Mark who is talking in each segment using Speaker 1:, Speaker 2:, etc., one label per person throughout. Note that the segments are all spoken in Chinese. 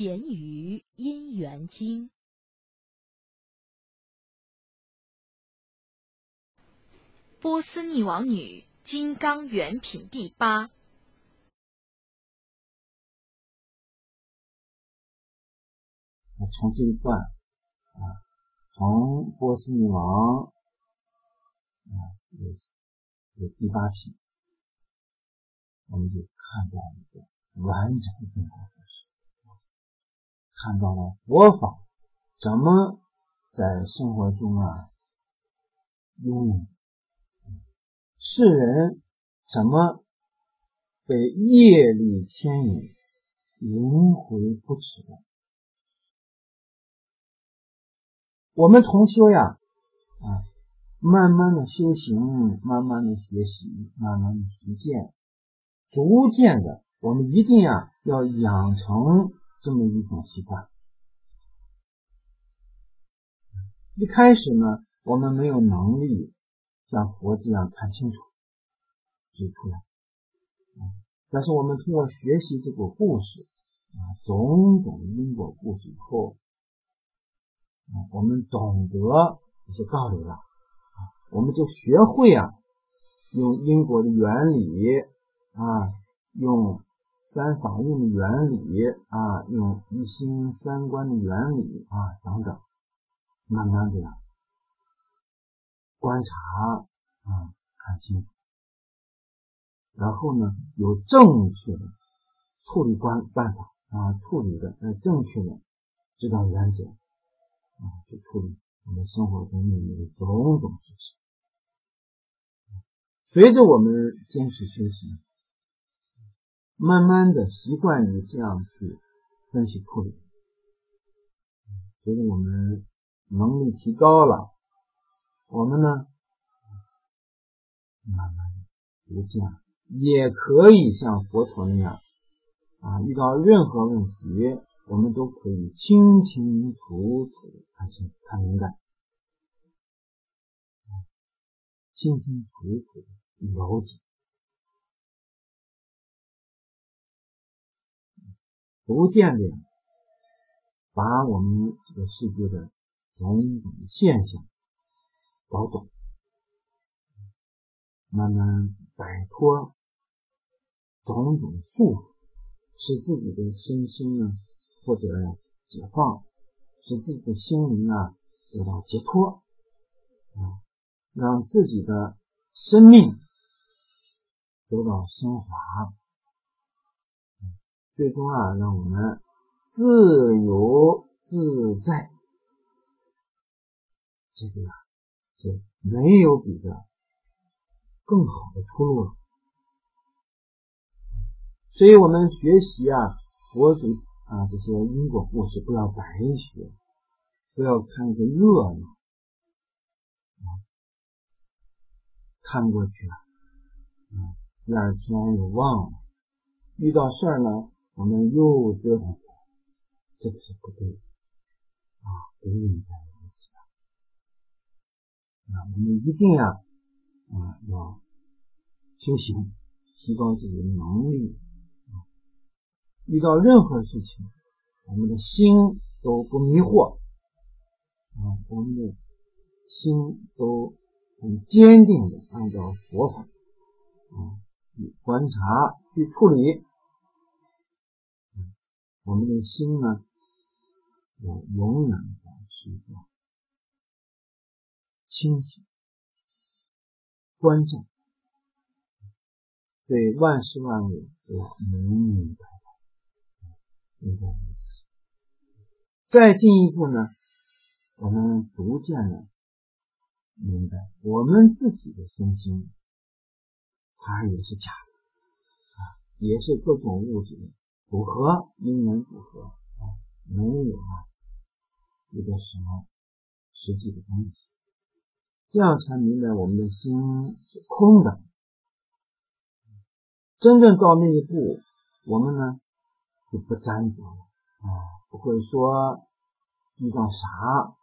Speaker 1: 闲语姻缘经，
Speaker 2: 波斯匿王女金刚原品第八。
Speaker 3: 从这一段啊，从波斯匿王啊第八品，我们就看到一个完整的，看到了佛法怎么在生活中啊用，世人怎么被业力牵引轮回不止的。我们同修呀，啊，慢慢的修行，慢慢的学习，慢慢的实践，逐渐的，我们一定呀要养成这么一种习惯。一开始呢，我们没有能力像佛这样看清楚、指出来，啊，但是我们通过学习这个故事，啊，种种因果故事以后。我们懂得一些道理了，我们就学会啊，用因果的原理啊，用三法印的原理啊，用一心三观的原理啊等等，慢慢的观察啊，看清楚，然后呢，有正确的处理观办法啊，处理的呃正确的指导原则。啊，去处理我们生活中面临的种种事情。随着我们坚持学习，慢慢的习惯于这样去分析处理，随着我们能力提高了，我们呢，慢慢逐渐也可以像佛陀那样啊，遇到任何问题。我们都可以清清楚楚看清、看明白，清清楚楚的了解，逐渐的把我们这个世界的种种现象搞懂，慢慢摆脱种种束缚，使自己的身心呢。或者解放，使自己的心灵啊得到解脱，啊，让自己的生命得到升华，最终啊，让我们自由自在。这个呀，就没有比这更好的出路了。所以我们学习啊，佛祖。啊，这些因果故事不要白学，不要看个热闹，看过去了，啊，第二天又忘了，遇到事儿呢，我们又折腾，这个是不对的，啊，不应该如此的，啊，我们一定呀，啊，要修行，提高自己的能力。遇到任何事情，我们的心都不迷惑，啊，我们的心都很坚定的按照佛法，啊，去观察去处理，我们的心呢，要永远保持一个清醒、观照，对万事万物要明明白。应该如此。再进一步呢，我们逐渐的明白，我们自己的身心，它也是假的，也是各种物质组合、因缘组合啊，没有啊一个什么实际的东西，这样才明白我们的心是空的。真正到那一步，我们呢？就不沾着了啊，不会说遇到啥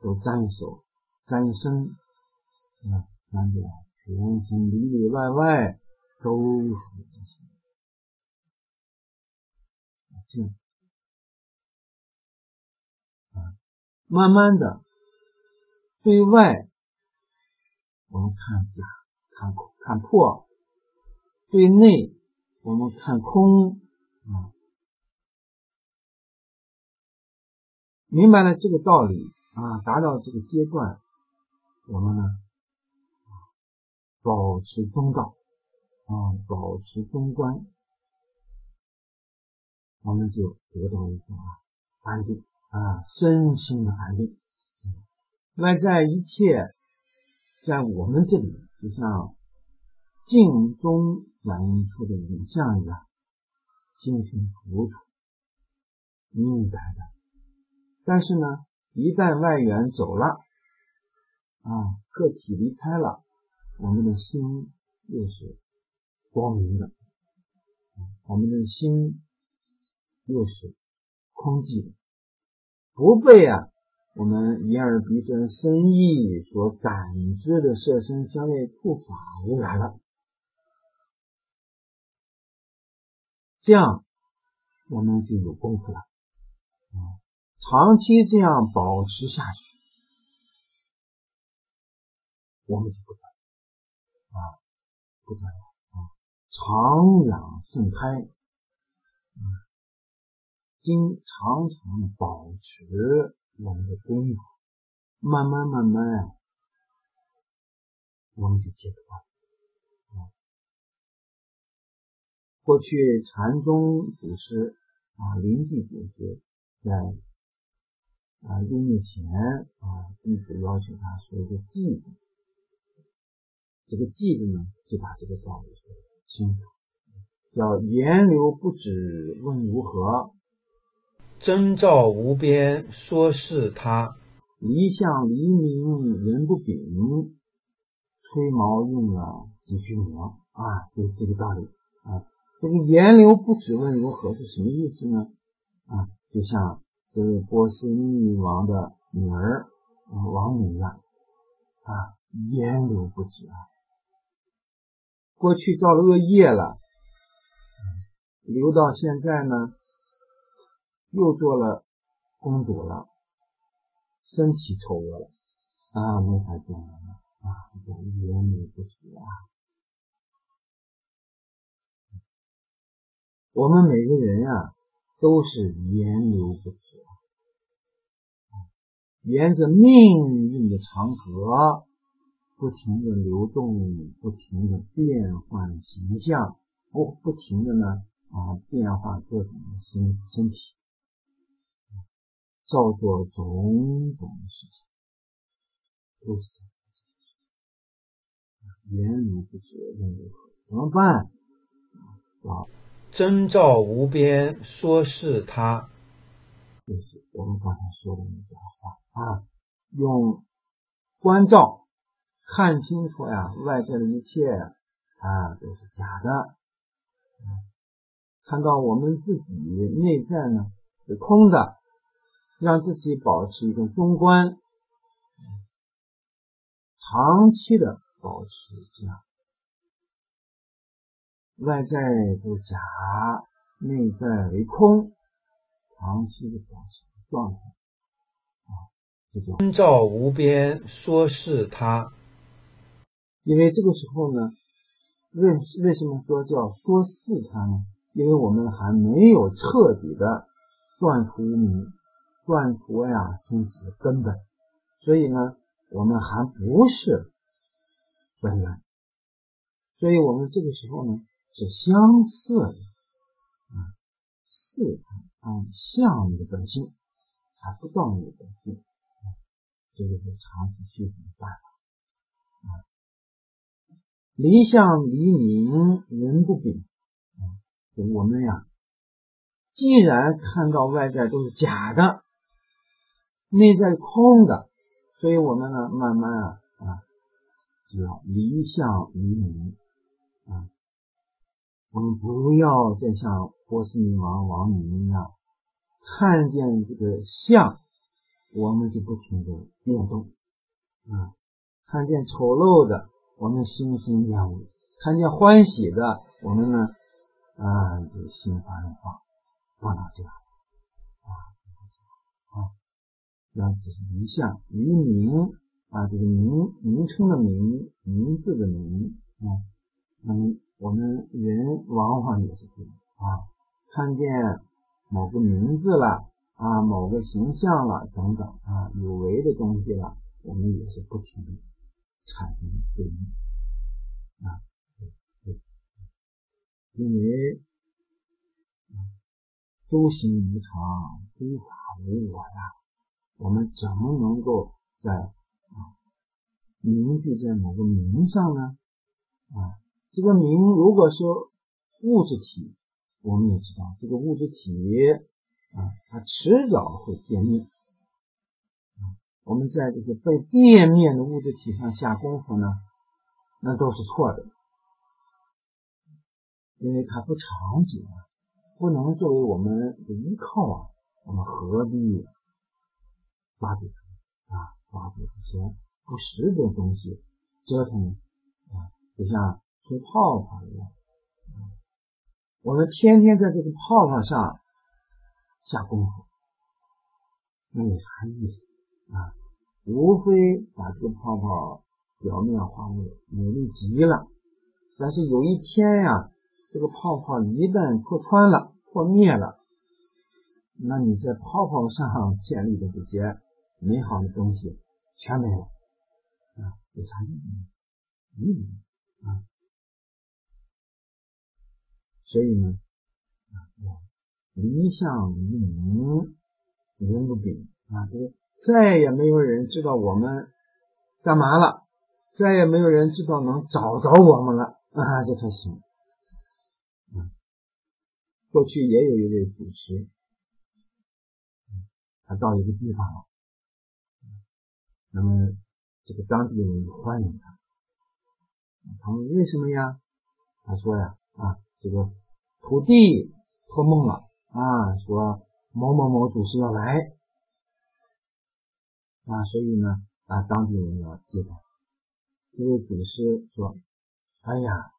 Speaker 3: 都沾手沾身，啊，沾的全身里里外外都是这，慢慢的，对外我们看假，看看破；对内我们看空啊。明白了这个道理啊，达到这个阶段，我们呢，保持中道啊，保持中观，我们就得到一种啊安定啊身心的安定。外在一切在我们这里，就像镜中反映出的影像一样，清清楚楚、明白的。但是呢，一旦外缘走了，啊，个体离开了，我们的心又是光明的，我们的心又是空寂的，不被啊我们眼耳鼻舌身意所感知的色身香味触法污染了，这样我们就有功夫了，啊。长期这样保持下去，我们就不断啊，不断啊，长养盛开，经常常保持我们的功夫，慢慢慢慢，我们就解脱了。啊，过去禅宗祖师啊，灵济祖师在。啊，入灭前啊，弟子要求他说一个记子，这个记子呢，就把这个道理说清楚，叫言流不止问如何，
Speaker 4: 征兆无边说是他，
Speaker 3: 一向黎明人不秉，吹毛用了几须磨啊，就这个道理啊。这个言流不止问如何是什么意思呢？啊，就像。这位波斯匿王的女儿王母呀，啊，烟流不止啊。过去造了恶业了，留到现在呢，又做了公主了，身体丑恶了啊，没法见人了啊，这烟流不止啊。我们每个人呀，都是烟流不止。沿着命运的长河，不停的流动，不停的变换形象，不不停的呢啊变化各种的身身体，造作种种事情，都是这样。言如不止，问如何？怎么办？啊，
Speaker 4: 征兆无边，说是他，
Speaker 3: 就是我们刚才说的那句话。啊，用关照看清楚呀，外在的一切啊都是假的，看到我们自己内在呢是空的，让自己保持一种中观，长期的保持这样，外在不假，内在为空，长期的保持状态。
Speaker 4: 征兆无边，说是他。
Speaker 3: 因为这个时候呢，为为什么说叫说是他呢？因为我们还没有彻底的断除无明，断除呀身体的根本，所以呢，我们还不是本源，所以我们这个时候呢是相似的啊，似他啊，像你的本性，还不到你的本性。这个是长期修行的办法啊！离相离明人不秉啊！我们呀，既然看到外在都是假的，内在空的，所以我们呢，慢慢啊啊，就要离相离明啊！我们不要再像波斯女王王明一样，看见这个相。我们就不停的变动，啊，看见丑陋的，我们心生厌恶；看见欢喜的，我们呢，啊，就心花怒放，不能这样，啊，啊，要只是一项一名啊，这个名名称的名，名字的名啊。那么我们人往往也是这样啊，看见某个名字了啊，某个形象了等等啊，有为的东西了，我们也是不停的产生对应啊，因为诸行无常，诸法无我呀，我们怎么能够在啊凝聚在某个名上呢？啊？这个名如果说物质体，我们也知道这个物质体啊，它迟早会变灭。我们在这个被变灭的物质体上下功夫呢，那都是错的，因为它不长久啊，不能作为我们的依靠啊，我们何必发掘它啊，发掘这些不实的东西，折腾啊，就像。吹泡泡一样，我们天天在这个泡泡上下功夫，那有啥意思啊？无非把这个泡泡表面化为美丽极了，但是有一天呀，这个泡泡一旦破穿了、破灭了，那你在泡泡上建立的这些美好的东西全没了啊，有啥意义？意义啊？所以呢，啊，离相离名，人不比啊，这个再也没有人知道我们干嘛了，再也没有人知道能找着我们了啊，这才行。啊，过去也有一位祖师，他到一个地方，那么这个当地人就欢迎他，他问为什么呀？他说呀，啊。这个土地托梦了啊，说某某某祖师要来啊，所以呢啊，当地人要接待。这位祖师说：“哎呀，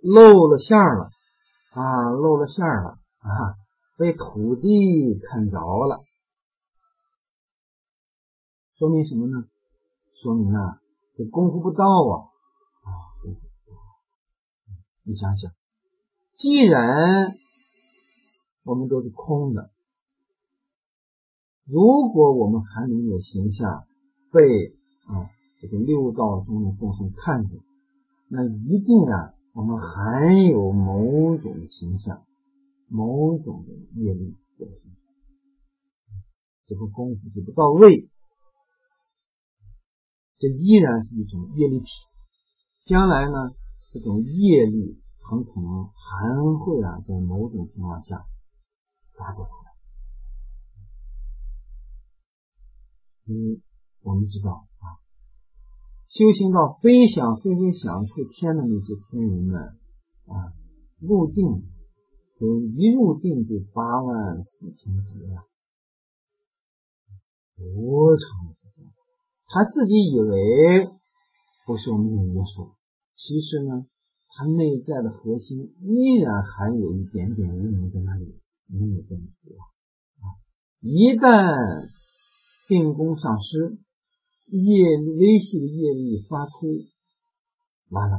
Speaker 3: 露了馅了啊，露了馅了啊，被土地看着了，说明什么呢？说明啊，这功夫不到啊。”啊你想想，既然我们都是空的，如果我们还能有形象被啊这个六道中的众生看见，那一定啊我们含有某种形象、某种的业力在，这个功夫就不到位，这依然是一种业力体，将来呢？这种业力很可能还会啊，在某种情况下发作出来。因为我们知道啊，修行到飞想飞飞想出天的那些天人们啊，入定就一入定就八万四千劫呀，多长？他自己以为不受命约束。其实呢，他内在的核心依然还有一点点无名在那里没有断除啊！一旦定功丧失，业微细的业力发出，完了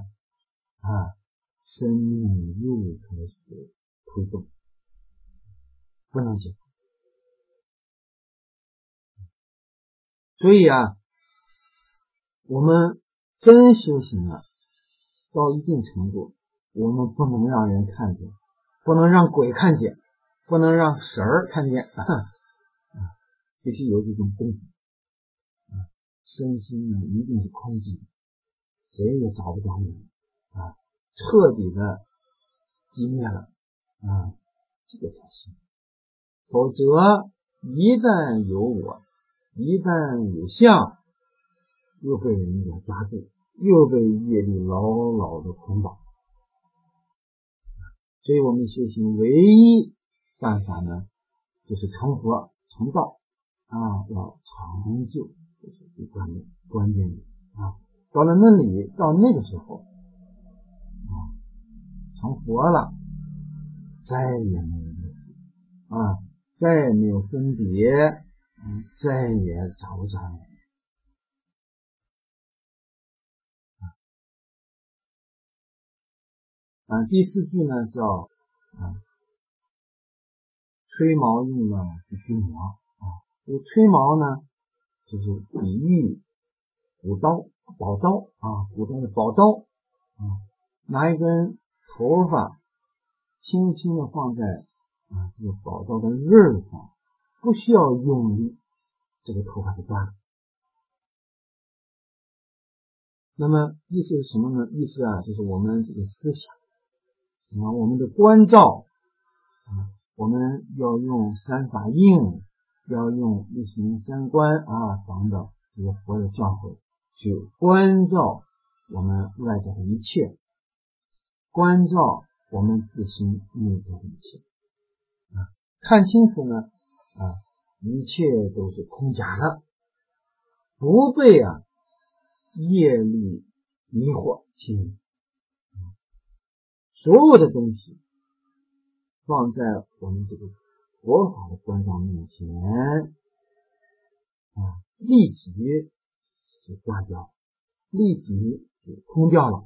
Speaker 3: 啊，生命又开始推动，不能解。所以啊，我们真修行了。到一定程度，我们不能让人看见，不能让鬼看见，不能让神儿看见 啊！必须有这种功夫，身心呢一定是空寂，谁也找不着你啊，彻底的寂灭了啊，这个才行。否则，一旦有我，一旦有相，又被人家抓住。又被业力牢牢的捆绑，所以我们修行唯一办法呢，就是成佛成道啊，要成就，这是最关键关键的啊。到了那里，到那个时候啊，成佛了，再也没有啊，再也没有分别，再也找不着啊，第四句呢叫啊，吹毛用了去驱魔啊。这个吹毛呢，就是比喻古刀、宝刀啊，古代的宝刀啊，拿一根头发轻轻的放在啊这个宝刀的刃上，不需要用力，这个头发就断了。那么意思是什么呢？意思啊，就是我们这个思想。啊，我们的关照啊，我们要用三法印，要用一行三观啊等等这个佛的教诲去关照我们外在的一切，关照我们自身内在的一切啊，看清楚呢啊，一切都是空假的，不被啊业力迷惑心。所有的东西放在我们这个佛法的观照面前啊，立即就断掉，立即就空掉了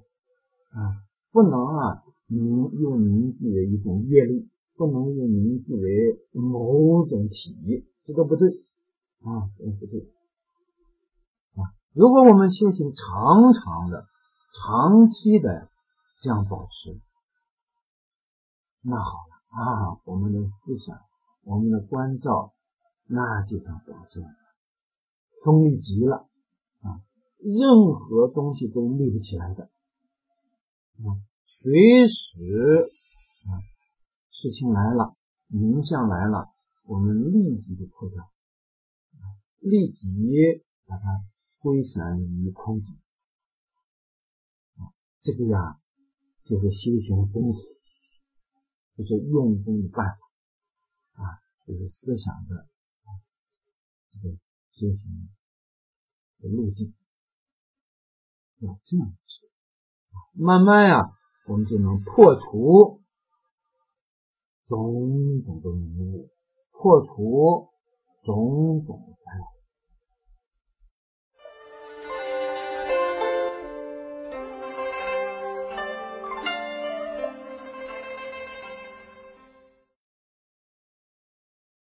Speaker 3: 啊！不能啊，凝又凝聚为一种业力，不能又凝聚为某种体，这都不对啊，这个不对啊！如果我们修行长长的、长期的这样保持。那好了啊，我们的思想，我们的关照，那就像宝剑了，锋利极了啊！任何东西都立不起来的啊！随时啊，事情来了，名相来了，我们立即就破掉，立即把它挥散于空中啊！这个呀，就是修行的功夫。就是用功的办法啊，就是思想的这个修行的路径，要这样去慢慢呀，我们就能破除种种的迷雾，破除种种的